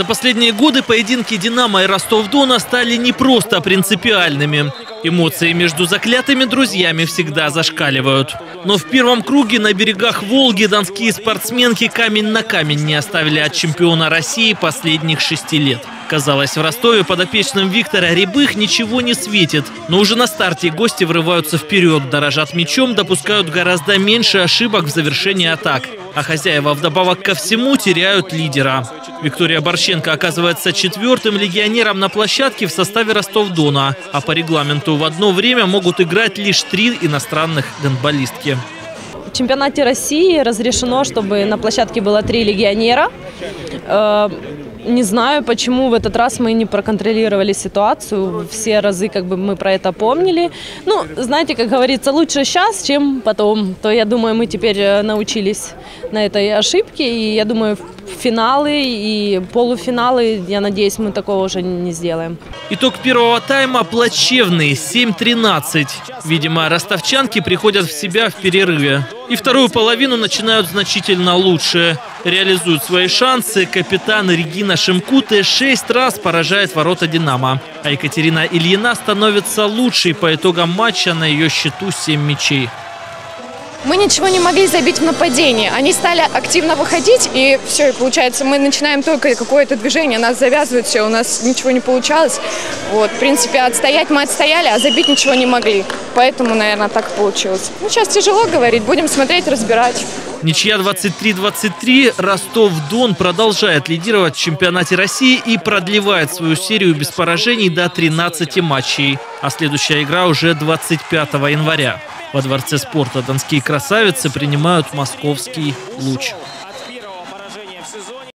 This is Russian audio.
За последние годы поединки «Динамо» и «Ростов-Дона» стали не просто принципиальными. Эмоции между заклятыми друзьями всегда зашкаливают. Но в первом круге на берегах Волги донские спортсменки камень на камень не оставили от чемпиона России последних шести лет. Казалось, в Ростове подопечным Виктора Рябых ничего не светит. Но уже на старте гости врываются вперед, дорожат мячом, допускают гораздо меньше ошибок в завершении атак. А хозяева вдобавок ко всему теряют лидера. Виктория Борщенко оказывается четвертым легионером на площадке в составе Ростов-Дона. А по регламенту в одно время могут играть лишь три иностранных гандболистки. В чемпионате России разрешено, чтобы на площадке было три легионера. Э, Не знаю, почему в этот раз мы не проконтролировали ситуацию. Все разы как бы мы про это помнили. Ну, знаете, как говорится, лучше сейчас, чем потом. То я думаю, мы теперь э, научились на этой ошибке. И я думаю, финалы и полуфиналы, я надеюсь, мы такого уже не сделаем. Итог первого тайма плачевный – 7-13. Видимо, ростовчанки приходят в себя в перерыве. И вторую половину начинают значительно лучше. Реализуют свои шансы. Капитан Регина Шимкуте шесть раз поражает ворота «Динамо». А Екатерина Ильина становится лучшей по итогам матча на ее счету 7 мячей. Мы ничего не могли забить в нападении. Они стали активно выходить, и все, и получается, мы начинаем только какое-то движение, нас завязывают все, у нас ничего не получалось. Вот, в принципе, отстоять мы отстояли, а забить ничего не могли. Поэтому, наверное, так получилось. Ну, сейчас тяжело говорить, будем смотреть, разбирать. Ничья 23-23. Ростов-Дон продолжает лидировать в чемпионате России и продлевает свою серию без поражений до 13 матчей. А следующая игра уже 25 января. Во Дворце спорта донские красавицы принимают московский луч.